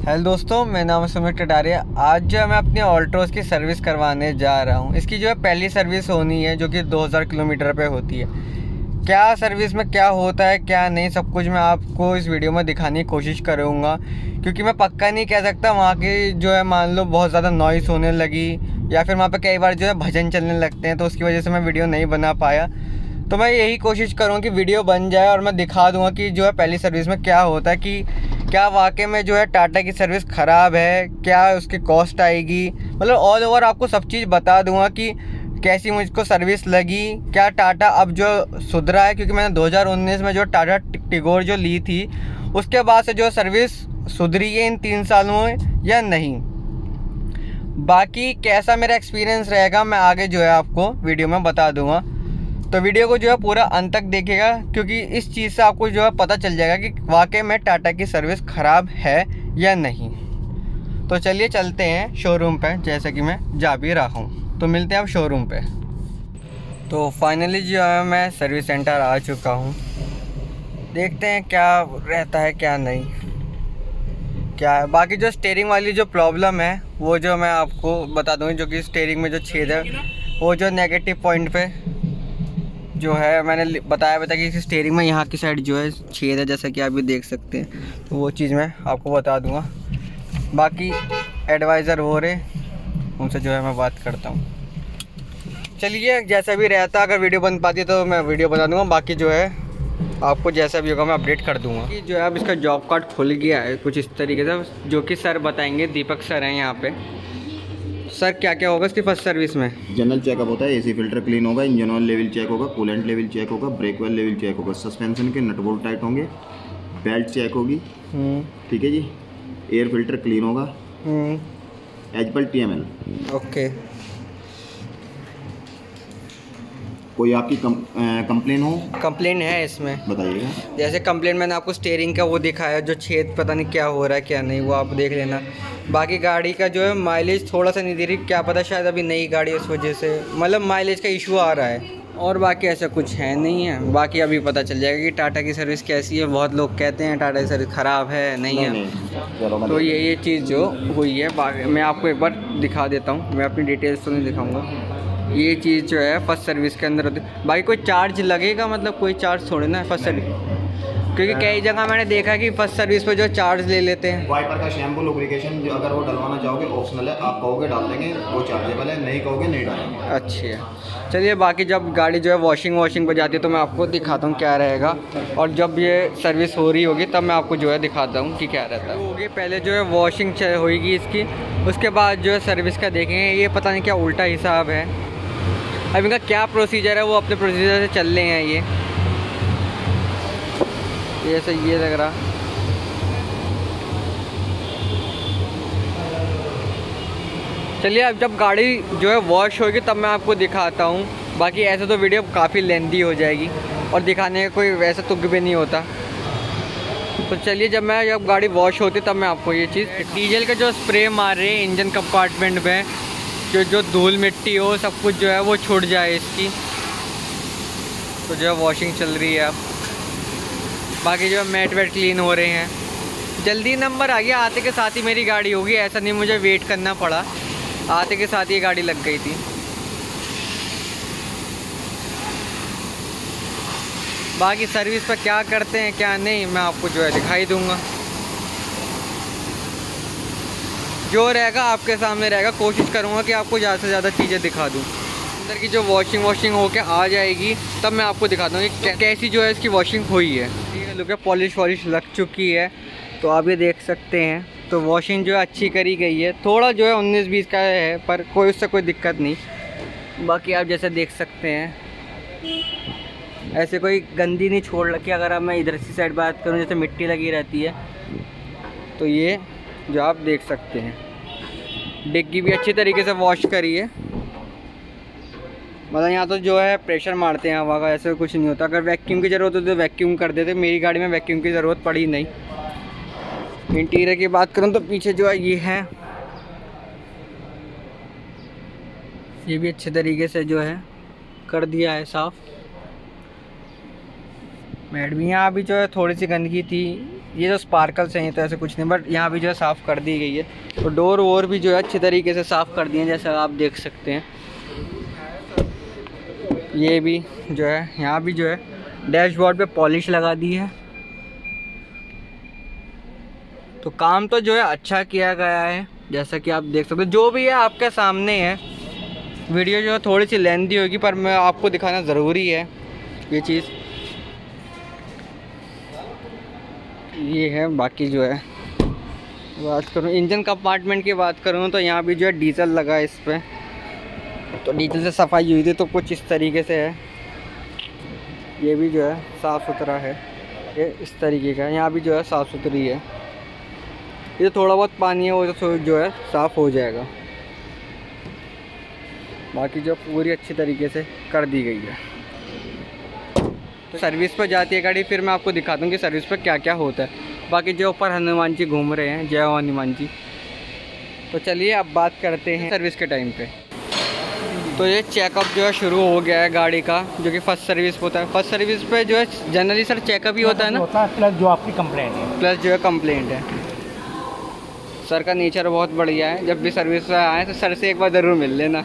Hello दोस्तों, मेरा नाम है सुमित कटारिया आज जो है, मैं अपनी ऑल्ट्रोस की सर्विस करवाने जा रहा हूँ। इसकी जो है, पहली सर्विस होनी है, जो कि 2000 किलोमीटर पे होती है। क्या सर्विस में क्या होता है, क्या नहीं, सब कुछ मैं आपको इस वीडियो में दिखाने की कोशिश करूँगा। क्योंकि मैं पक्का नहीं कह सकता, वहाँ की जो है, मान लो, बहुत ज़्यादा नॉइस होने लगी, या फिर वहाँ पर कई बार जो है, भजन चलने लगते हैं तो उसकी वजह से मैं वीडियो नहीं बना पाया। तो मैं यही कोशिश करूँ कि वीडियो बन जाए और मैं दिखा दूँगा कि जो है पहली सर्विस में क्या होता है कि क्या वाकई में जो है टाटा की सर्विस ख़राब है, क्या उसकी कॉस्ट आएगी। मतलब ऑल ओवर आपको सब चीज़ बता दूँगा कि कैसी मुझको सर्विस लगी, क्या टाटा अब जो सुधरा है, क्योंकि मैंने 2019 में जो टाटा टिगोर जो ली थी, उसके बाद से जो सर्विस सुधरी है इन तीन सालों में या नहीं। बाकी कैसा मेरा एक्सपीरियंस रहेगा, मैं आगे जो है आपको वीडियो में बता दूँगा। तो वीडियो को जो है पूरा अंत तक देखेगा क्योंकि इस चीज़ से आपको जो है पता चल जाएगा कि वाकई में टाटा की सर्विस ख़राब है या नहीं। तो चलिए चलते हैं शोरूम पे, जैसे कि मैं जा भी रहा हूँ। तो मिलते हैं आप शोरूम पे। तो फाइनली जो है मैं सर्विस सेंटर आ चुका हूँ। देखते हैं क्या रहता है, क्या नहीं। क्या है? बाकी जो स्टेयरिंग वाली जो प्रॉब्लम है, वो जो मैं आपको बता दूँगी जो कि स्टेयरिंग में जो छेद है, वो जो नेगेटिव पॉइंट पे जो है, मैंने बताया बताया कि स्टेयरिंग में यहाँ की साइड जो है, छेद है, जैसा कि आप भी देख सकते हैं। तो वो चीज़ मैं आपको बता दूँगा। बाकी एडवाइज़र हो रहे, उनसे जो है मैं बात करता हूँ। चलिए, जैसा भी रहता, अगर वीडियो बन पाती तो मैं वीडियो बना दूँगा। बाकी जो है, आपको जैसा भी होगा मैं अपडेट कर दूँगा। कि जो है, अब इसका जॉब कार्ड खुल गया है, कुछ इस तरीके से। जो कि सर बताएँगे, दीपक सर हैं यहाँ पे। सर क्या क्या होगा इसकी फ़र्स्ट सर्विस में? जनरल चेकअप होता है एसी फ़िल्टर क्लीन होगा इंजन ऑयल लेवल चेक होगा कूलेंट लेवल चेक होगा ब्रेक ऑयल लेवल चेक होगा। सस्पेंशन के नट बोल्ट टाइट होंगे बेल्ट चेक होगी। हम्म, ठीक है जी? एयर फ़िल्टर क्लीन होगा। एजबल एज टी एम एल ओके कोई आपकी कंप्लेन हो? कंप्लेन है इसमें। बताइएगा। जैसे कंप्लेन मैंने आपको स्टेयरिंग का वो दिखाया जो छेद पता नहीं क्या हो रहा है क्या नहीं वो आप देख लेना। बाकी गाड़ी का जो है माइलेज थोड़ा सा नहीं दे रही क्या पता शायद अभी नई गाड़ी है इस वजह से। मतलब माइलेज का इशू आ रहा है। और बाकी ऐसा कुछ है नहीं है। बाकी अभी पता चल जाएगा कि टाटा की सर्विस कैसी है। बहुत लोग कहते हैं टाटा की सर्विस ख़राब है नहीं है। चलो मैं तो ये ये चीज़ जो हुई है मैं आपको एक बार दिखा देता हूँ। मैं अपनी डिटेल्स तो नहीं दिखाऊँगा। ये चीज़ जो है फ़र्स्ट सर्विस के अंदर होती है बाकी कोई चार्ज लगेगा? मतलब कोई चार्ज थोड़े ना फ़र्स्ट सर्विस क्योंकि कई जगह मैंने देखा कि फ़र्स्ट सर्विस पे जो चार्ज ले लेते हैं। वाइपर का शैम्पू लुब्रिकेशन जो अगर वो डलवाना चाहोगे ऑप्शनल है। आप कहोगे डाल देंगे वो चार्जेबल है। नहीं कहोगे नहीं डालेंगे। अच्छा चलिए बाकी जब गाड़ी जो है वॉशिंग वॉशिंग पर जाती है तो मैं आपको दिखाता हूँ क्या रहेगा। और जब ये सर्विस हो रही होगी तब मैं आपको जो है दिखाता हूँ कि क्या रहता है। होगी पहले जो है वॉशिंग होगी इसकी। उसके बाद जो है सर्विस का देखेंगे। ये पता नहीं क्या उल्टा हिसाब है। अब इनका क्या प्रोसीजर है? वो अपने प्रोसीजर से चल रहे हैं ये। सही ये लग रहा। चलिए, अब जब गाड़ी जो है वॉश होगी, तब मैं आपको दिखाता हूँ। बाकी ऐसे तो वीडियो काफ़ी लेंदी हो जाएगी। और दिखाने का कोई वैसा तुक भी नहीं होता। तो चलिए, जब मैं, जब गाड़ी वॉश होती, तब मैं आपको ये चीज़ डीजल का जो स्प्रे मार रहे हैं इंजन कंपार्टमेंट में जो जो धूल मिट्टी हो, सब कुछ जो है वो छूट जाए इसकी। तो जो है वॉशिंग चल रही है अब। बाकी जो है मैट वेट क्लीन हो रहे हैं। जल्दी नंबर आ गया, आते के साथ ही मेरी गाड़ी होगी, ऐसा नहीं मुझे वेट करना पड़ा। आते के साथ ही गाड़ी लग गई थी। बाकी सर्विस पर क्या करते हैं, क्या नहीं, मैं आपको जो है दिखाई दूँगा। जो रहेगा आपके सामने रहेगा। कोशिश करूँगा कि आपको ज़्यादा से ज़्यादा चीज़ें दिखा दूँ। अंदर की जो वॉशिंग वॉशिंग होके आ जाएगी, तब मैं आपको दिखा दूँगी कि कैसी जो है इसकी वॉशिंग हुई है। ठीक है लुक पॉलिश वॉलिश लग चुकी है। तो आप ये देख सकते हैं। तो वॉशिंग जो है अच्छी करी गई है। थोड़ा जो है उन्नीस बीस का है, पर कोई उससे कोई दिक्कत नहीं। बाकी आप जैसे देख सकते हैं। ऐसे कोई गंदी नहीं छोड़ रखी। अगर अब मैं इधर से साइड बात करूँ, जैसे मिट्टी लगी रहती है। तो ये जो आप देख सकते हैं। डिग्गी भी अच्छी तरीके से वॉश करी है। मतलब यहाँ तो जो है प्रेशर मारते हैं हवा का, ऐसे कुछ नहीं होता। अगर वैक्यूम की ज़रूरत होती तो वैक्यूम कर देते। मेरी गाड़ी में वैक्यूम की ज़रूरत पड़ी नहीं। इंटीरियर की बात करूँ तो पीछे जो है ये है। ये भी अच्छे तरीके से जो है कर दिया है साफ़। मैडम, यहाँ अभी जो है थोड़ी सी गंदगी थी। ये जो स्पार्कल्स हैं तो ऐसे कुछ नहीं बट यहाँ भी जो है साफ़ कर दी गई है। तो डोर वोर भी जो है अच्छी तरीके से साफ़ कर दिए हैं, जैसा आप देख सकते हैं। ये भी जो है, यहाँ भी जो है डैशबोर्ड पे पॉलिश लगा दी है। तो काम तो जो है अच्छा किया गया है, जैसा कि आप देख सकते हो। जो भी है आपके सामने है, वीडियो जो है थोड़ी सी लेंथी होगी, पर मैं आपको दिखाना ज़रूरी है ये चीज़। ये है, बाकी जो है, बात करूँ, इंजन कंपार्टमेंट की बात करूँ तो यहाँ भी जो है डीजल लगा है इस पर तो डीजल से सफ़ाई हुई थी तो कुछ इस तरीके से है। ये भी जो है साफ़ सुथरा है, ये इस तरीके का यहाँ भी जो है साफ़ सुथरी है। ये थोड़ा बहुत पानी है, वो तो जो है साफ़ हो जाएगा। बाकी जो पूरी अच्छी तरीके से कर दी गई है। सर्विस पर जाती है गाड़ी फिर मैं आपको दिखाता हूँ कि सर्विस पर क्या क्या होता है। बाकी जो ऊपर हनुमान जी घूम रहे हैं जय हनुमान जी। तो चलिए अब बात करते हैं सर्विस के टाइम पे। तो ये चेकअप जो है शुरू हो गया है गाड़ी का जो कि फ़र्स्ट सर्विस होता है। फ़र्स्ट सर्विस पे जो है जनरली सर चेकअप ही होता है ना? होता है प्लस जो आपकी कंप्लेंट है। प्लस जो है कंप्लेंट है। सर का नेचर बहुत बढ़िया है। जब भी सर्विस आए तो सर से एक बार ज़रूर मिल लेना।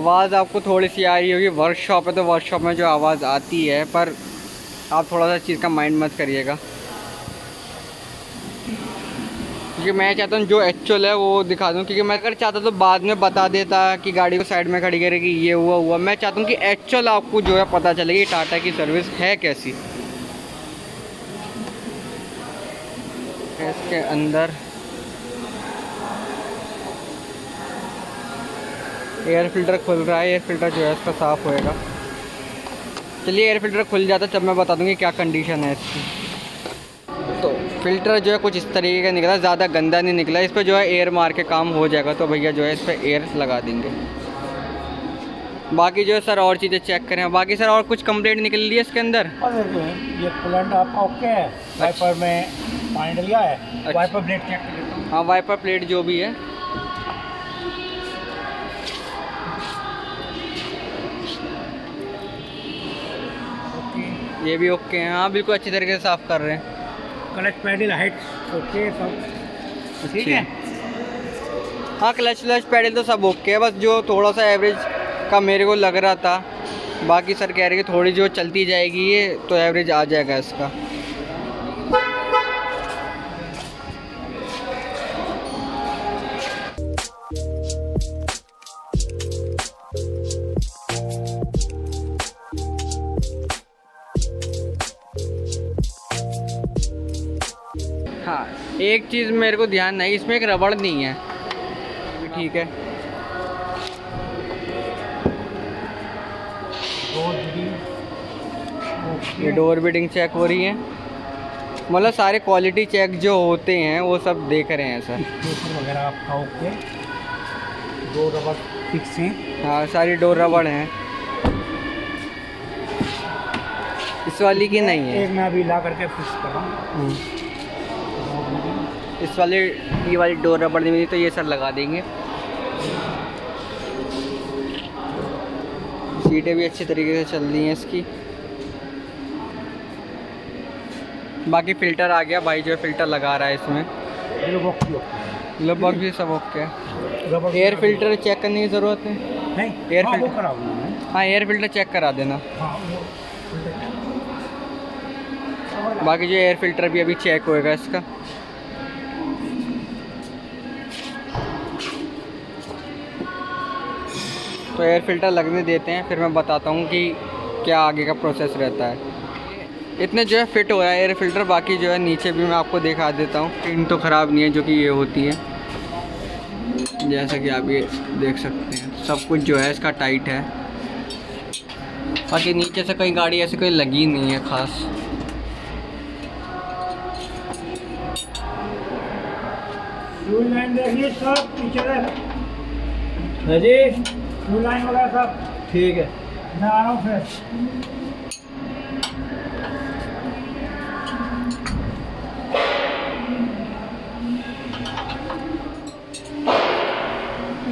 आवाज़ आपको थोड़ी सी आ रही होगी। वर्कशॉप है तो वर्कशॉप में जो आवाज़ आती है, पर आप थोड़ा सा चीज़ का माइंड मत करिएगा। क्योंकि मैं चाहता हूँ जो एक्चुअल है वो दिखा दूँ, क्योंकि मैं अगर चाहता तो बाद में बता देता कि गाड़ी को साइड में खड़ी करेगी ये हुआ हुआ। मैं चाहता हूँ कि एक्चुअल आपको जो है पता चलेगी टाटा की सर्विस है कैसी। इसके अंदर एयर फ़िल्टर खुल रहा है एयर फ़िल्टर जो है इसका साफ़ होएगा। चलिए एयर फ़िल्टर खुल जाता है तब मैं बता दूँगी क्या कंडीशन है इसकी। तो फ़िल्टर जो है कुछ इस तरीके का निकला ज़्यादा गंदा नहीं निकला। इस पर जो है एयर मार के काम हो जाएगा तो भैया जो है इस पर एयर लगा देंगे। बाकी जो है सर और चीज़ें चेक करें। बाकी सर और कुछ कंप्लेंट निकल रही है इसके अंदर? ये कूलेंट आपका ओके है? वाइपर में पानी डल गया है वाइपर ब्लेड चेक हूँ। हाँ वाइपर प्लेट जो भी है। ये भी ओके हैं। हाँ बिल्कुल अच्छी तरीके से साफ़ कर रहे हैं। क्लच पैडल हाइट ओके सब। ठीक है? हाँ। क्लच व्लच पैडल तो सब ओके है। बस जो थोड़ा सा एवरेज का मेरे को लग रहा था बाकी सर कह रहे कि थोड़ी जो चलती जाएगी ये तो एवरेज आ जाएगा इसका। हाँ एक चीज़ मेरे को ध्यान नहीं इसमें एक रबड़ नहीं है। ठीक है। ये डोर बिडिंग चेक हो रही है। मतलब सारे क्वालिटी चेक जो होते हैं वो सब देख रहे हैं सर वगैरह आपका ओके दो रबर फिक्स हैं। हाँ सारी डोर रबड़ हैं। इस वाली की नहीं है। एक मैं अभी ला करके फिक्स कर रहा हूँ। हम्म। इस वाले ये वाली डोर रबड़ नहीं मिली तो ये सर लगा देंगे। सीटें भी अच्छी तरीके से चल रही हैं इसकी। बाकी फ़िल्टर आ गया भाई जो फ़िल्टर लगा रहा है इसमें। लगभग भी सब ओके है। एयर फ़िल्टर चेक करने की ज़रूरत है। नहीं एयर हाँ, फ़िल्टर। हाँ एयर फ़िल्टर चेक करा देना। हाँ बाकी जो एयर फ़िल्टर भी अभी चेक होएगा इसका। तो एयर फ़िल्टर लगने देते हैं, फिर मैं बताता हूँ कि क्या आगे का प्रोसेस रहता है। इतने जो है फिट हो रहा है एयर फ़िल्टर बाकी जो है नीचे भी मैं आपको दिखा देता हूँ। टिन तो ख़राब नहीं है, जो कि ये होती है। जैसा कि आप ये देख सकते हैं, सब कुछ जो है इसका टाइट है। बाकी नीचे से कहीं गाड़ी ऐसी कोई लगी नहीं है ख़ास। लाइन देखिए, सब है जी। लाइन वगैरह सब ठीक है। मैं आ रहा हूँ फिर।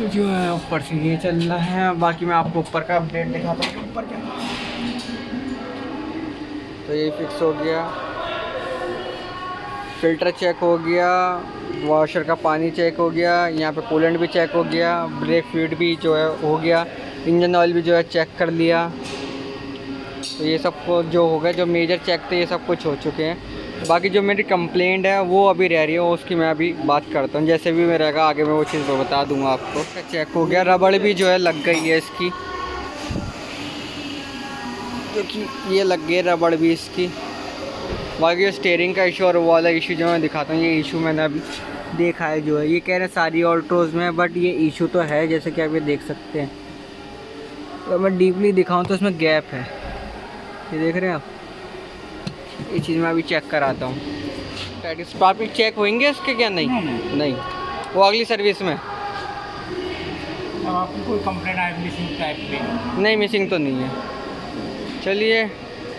जो है ऊपर से ये चल रहा है। बाकी मैं आपको ऊपर का अपडेट दिखाता हूँ ऊपर क्या तो ये फिक्स हो गया। फ़िल्टर चेक हो गया। वॉशर का पानी चेक हो गया, यहाँ पे कूलेंट भी चेक हो गया ब्रेक फ्लूइड भी जो है हो गया इंजन ऑयल भी जो है चेक कर लिया। तो ये सब जो हो गया, जो मेजर चेक थे, ये सब कुछ हो चुके हैं। बाकी जो मेरी कंप्लेंट है, वो अभी रह रही है, उसकी मैं अभी बात करता हूँ। जैसे भी मैं रहेगा, आगे मैं वो चीज़ बता दूँगा आपको। चेक हो गया रबड़ भी जो है लग गई है इसकी। क्योंकि ये लग गई रबड़ भी इसकी। बाकी जो स्टेयरिंग का इशू और वो वाला इशू जो मैं दिखाता हूँ ये इशू मैंने अभी देखा है जो है। ये कह रहे हैं सारी ऑल्ट्रोज में बट ये इशू तो है जैसे कि आप ये देख सकते हैं। तो मैं डीपली दिखाऊँ तो इसमें गैप है। ये देख रहे हैं आप? ये चीज़ मैं अभी चेक कराता हूँ। स्पार्किंग चेक होंगे इसके क्या? नहीं। नहीं, नहीं। वो अगली सर्विस में। अब आपको कोई कंप्लेंट आए मिसिंग टाइप नहीं मिसिंग तो नहीं है। चलिए।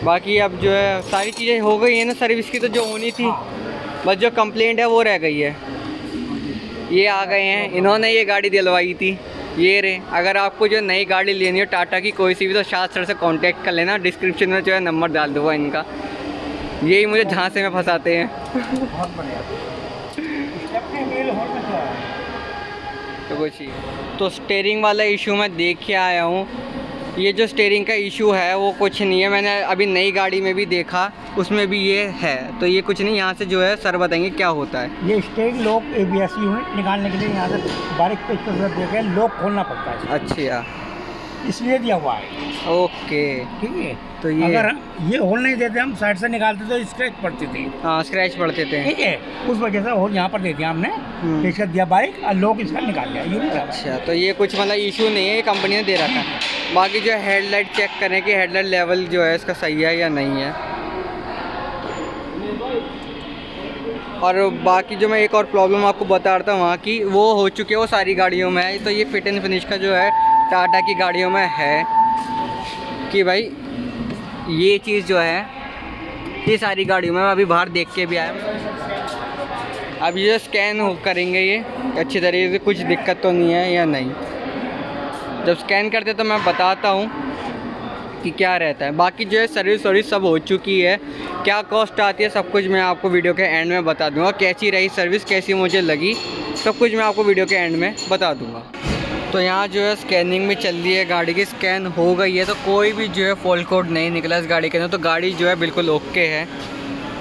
बाकी अब जो है, सारी चीज़ें हो गई हैं ना सर्विस की तो जो होनी थी। बस जो कंप्लेंट है, वो रह गई है। ये आ गए हैं, इन्होंने ये गाड़ी दिलवाई थी, ये रे अगर आपको जो नई गाड़ी लेनी हो, टाटा की, कोई सी भी तो सर से कांटेक्ट कर लेना डिस्क्रिप्शन में जो है नंबर डाल दूँगा इनका। यही मुझे झांसे में फंसाते हैं। तो कुछ ही। तो स्टेयरिंग वाला इशू मैं देख के आया हूँ। ये जो स्टेयरिंग का इशू है वो कुछ नहीं है। मैंने अभी नई गाड़ी में भी देखा उसमें भी ये है। तो ये कुछ नहीं यहाँ से जो है सर बताएँगे क्या होता है। ये स्टेट लॉक ए बी एस यूनिट निकालने के लिए यहाँ से बारीक पेज पर ज़रूरत देखे लॉक खोलना पड़ता है। अच्छा। इसलिए दिया हुआ है। ओके। ठीक है? तो ये अगर ये होल नहीं देते हम साइड से निकालते तो स्क्रैच पड़ती थी। हाँ स्क्रैच पड़ते थे ठीक है? उस वजह से होल यहाँ पर दे दिया हमने। हम्म। दिया बाइक और लोग इसका निकाल लिया। अच्छा तो ये कुछ मतलब इशू नहीं है कंपनी ने दे रखा है। बाकी जो हेडलाइट चेक करें कि हेडलाइट लेवल जो है इसका सही है या नहीं है। और बाकी जो मैं एक और प्रॉब्लम आपको बता रहा था वहाँ की, वो हो चुकी है वो सारी गाड़ियों में। तो ये फिट एंड फिनिश का जो है टाटा की गाड़ियों में है कि भाई, ये चीज़ जो है, ये सारी गाड़ियों में मैं अभी बाहर देख के भी आया अब ये स्कैन करेंगे ये, अच्छी तरीके से कुछ दिक्कत तो नहीं है या नहीं। जब स्कैन करते तो मैं बताता हूँ कि क्या रहता है। बाकी जो है सर्विस वर्विस सब हो चुकी है। क्या कॉस्ट आती है, सब कुछ मैं आपको वीडियो के एंड में बता दूँगा। कैसी रही सर्विस कैसी मुझे लगी, सब कुछ मैं आपको वीडियो के एंड में बता दूँगा। तो यहाँ जो है स्कैनिंग में चल रही है गाड़ी की। स्कैन हो गई है तो कोई भी जो है फॉल्ट कोड नहीं निकला इस गाड़ी के अंदर। तो गाड़ी जो है, बिल्कुल ओके है।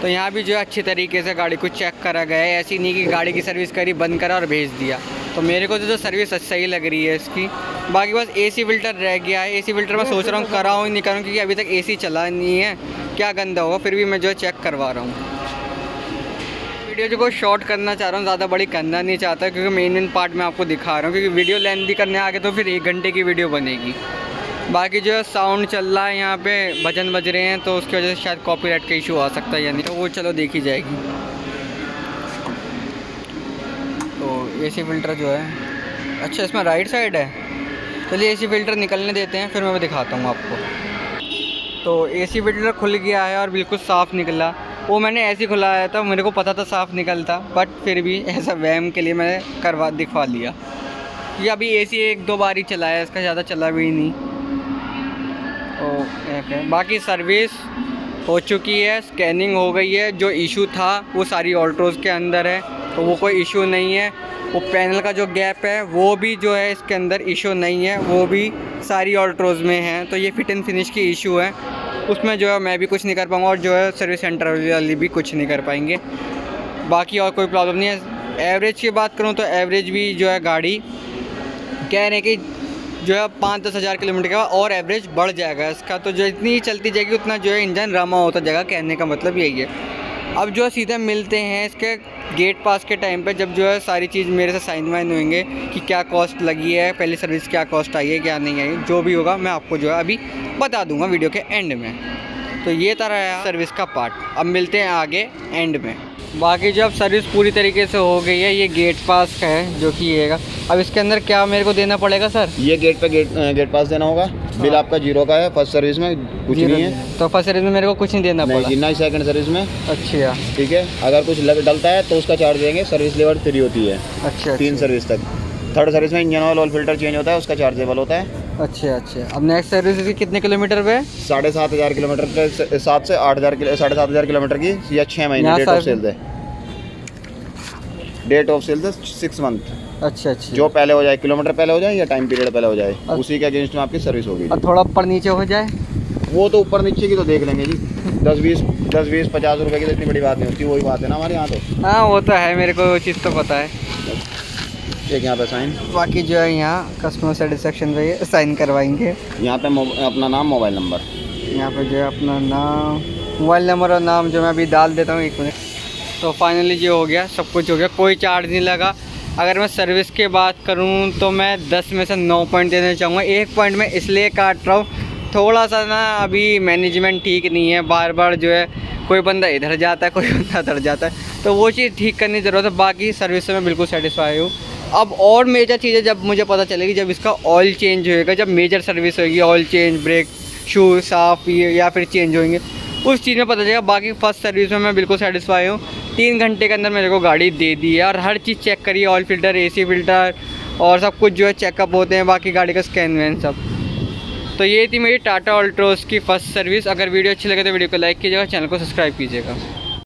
तो यहाँ भी जो है, अच्छी तरीके से गाड़ी को चेक करा गया है। ऐसी नहीं कि गाड़ी की सर्विस करी, बंद करा और भेज दिया। तो मेरे को तो, तो सर्विस सही लग रही है इसकी। बाकी बस एसी फ़िल्टर रह गया है। एसी फ़िल्टर मैं सोच रहा हूँ कराऊँ नहीं कराऊँ क्योंकि अभी तक एसी चला नहीं है। क्या गंदा होगा फिर भी मैं जो है चेक करवा रहा हूँ। वीडियो जो को शॉर्ट करना चाह रहा हूँ ज़्यादा बड़ी करना नहीं चाहता क्योंकि मेन मेन पार्ट मैं आपको दिखा रहा हूँ। क्योंकि वीडियो लेंथी करने आगे तो फिर एक घंटे की वीडियो बनेगी। बाकी जो है साउंड चल रहा है यहाँ पे भजन बज रहे हैं तो उसकी वजह से शायद कॉपीराइट का इशू आ सकता है या नहीं। तो वो चलो देखी जाएगी। एसी फ़िल्टर जो है। अच्छा इसमें राइट साइड है। चलिए एसी फ़िल्टर निकलने देते हैं, फिर मैं दिखाता हूँ आपको। तो एसी फ़िल्टर खुल गया है और बिल्कुल साफ़ निकला। वो मैंने ऐसे ही खुलाया था, मेरे को पता था साफ़ निकलता बट फिर भी ऐसा वहम के लिए मैंने करवा, दिखवा लिया ये अभी एसी एक दो बार ही चला है, इसका ज़्यादा चला भी नहीं। ओके बाकी सर्विस हो चुकी है स्कैनिंग हो गई है। जो इशू था, वो सारी ऑल्ट्रोज़ के अंदर है। तो वो कोई इशू नहीं है। वो पैनल का जो गैप है, वो भी जो है इसके अंदर इशू नहीं है। वो भी सारी ऑल्ट्रोज़ में है। तो ये फिट एंड फिनिश की इशू है। उसमें जो है मैं भी कुछ नहीं कर पाऊँगा और जो है सर्विस सेंटर वाली भी कुछ नहीं कर पाएँगे। बाकी और कोई प्रॉब्लम नहीं है। एवरेज की बात करूँ तो एवरेज भी जो है गाड़ी कह रहे हैं कि जो है पाँच दस हज़ार किलोमीटर का और एवरेज बढ़ जाएगा। इसका तो जो इतनी ही चलती जाएगी, उतना जो है इंजन रामा होता जाएगा। कहने का मतलब यही है। अब जो सीधे मिलते हैं इसके गेट पास के टाइम पे जब जो है सारी चीज़ मेरे से साइन वाइन होंगे कि क्या कॉस्ट लगी है, पहली सर्विस क्या कॉस्ट आई है, क्या नहीं आई जो भी होगा मैं आपको जो है अभी बता दूँगा वीडियो के एंड में। तो ये तरह है सर्विस का पार्ट अब मिलते हैं आगे एंड में। बाकी जब सर्विस पूरी तरीके से हो गई है ये गेट पास का है जो कि ये है। अब इसके अंदर क्या मेरे को देना पड़ेगा सर? ये गेट पे गेट गेट पास देना होगा। बिल आपका ज़ीरो का है फ़र्स्ट सर्विस में कुछ नहीं है। तो फ़र्स्ट सर्विस में मेरे को कुछ नहीं देना नहीं पड़ा। जितना सेकंड सर्विस में। अच्छा। ठीक है? अगर कुछ लग डलता है तो उसका चार्ज देंगे। सर्विस लेवल फ्री होती है। अच्छा तीन अच्छा। सर्विस तक। थर्ड सर्विस में engine oil oil filter change होता है उसका चार्जेबल होता है। अच्छा अच्छा। अब नेक्स्ट सर्विस इसकी कितने किलोमीटर पे? साढ़े सात हज़ार किलोमीटर पे सात से आठ हज़ार साढ़े सात हज़ार किलोमीटर की या छः महीने डेट ऑफ़ सेल है डेट ऑफ़ सेल है सिक्स मंथ अच्छा अच्छा। जो पहले हो जाए किलोमीटर पहले हो जाए या टाइम पीरियड पहले हो जाए अच्छा। उसी के अगेंस्ट में आपकी सर्विस होगी। और थोड़ा ऊपर नीचे हो जाए? वो तो ऊपर नीचे की तो देख लेंगे जी। दस बीस दस बीस पचास रुपए की तो इतनी बड़ी बात नहीं होती वही बात है ना हमारे यहाँ तो। हाँ वो तो है मेरे को वो चीज़ तो पता है। एक यहाँ पे साइन बाकी जो है यहाँ कस्टमर सेटिस्फेक्शन पे साइन करवाएँगे। यहाँ पे अपना नाम मोबाइल नंबर यहाँ पे जो है अपना नाम मोबाइल नंबर और नाम जो मैं अभी डाल देता हूँ एक मिनट। तो फाइनली जो हो गया सब कुछ हो गया कोई चार्ज नहीं लगा। अगर मैं सर्विस की बात करूँ तो मैं 10 में से नौ पॉइंट देना चाहूँगा। एक पॉइंट मैं इसलिए काट रहा हूँ थोड़ा सा ना अभी मैनेजमेंट ठीक नहीं है बार बार जो है कोई बंदा इधर जाता है कोई बंदा उधर जाता है तो वो चीज़ ठीक करने की ज़रूरत है। बाकी सर्विस से मैं बिल्कुल सेटिस्फाई हूँ। अब और मेजर चीज़ें जब मुझे पता चलेगी, जब इसका ऑयल चेंज होएगा, जब मेजर सर्विस होगी ऑयल चेंज ब्रेक शू साफ़, ये फिर चेंज होंगे उस चीज़ में पता चलेगा। बाकी फ़र्स्ट सर्विस में मैं बिल्कुल सेटिस्फाई हूँ। तीन घंटे के अंदर मेरे को गाड़ी दे दी है और हर चीज़ चेक करी ऑयल फ़िल्टर एसी फ़िल्टर और सब कुछ जो है चेकअप होते हैं, बाकी गाड़ी का स्कैन वैन सब। तो ये थी मेरी टाटा ऑल्ट्रोस की फ़र्स्ट सर्विस अगर वीडियो अच्छी लगे तो वीडियो को लाइक कीजिएगा, चैनल को सब्सक्राइब कीजिएगा।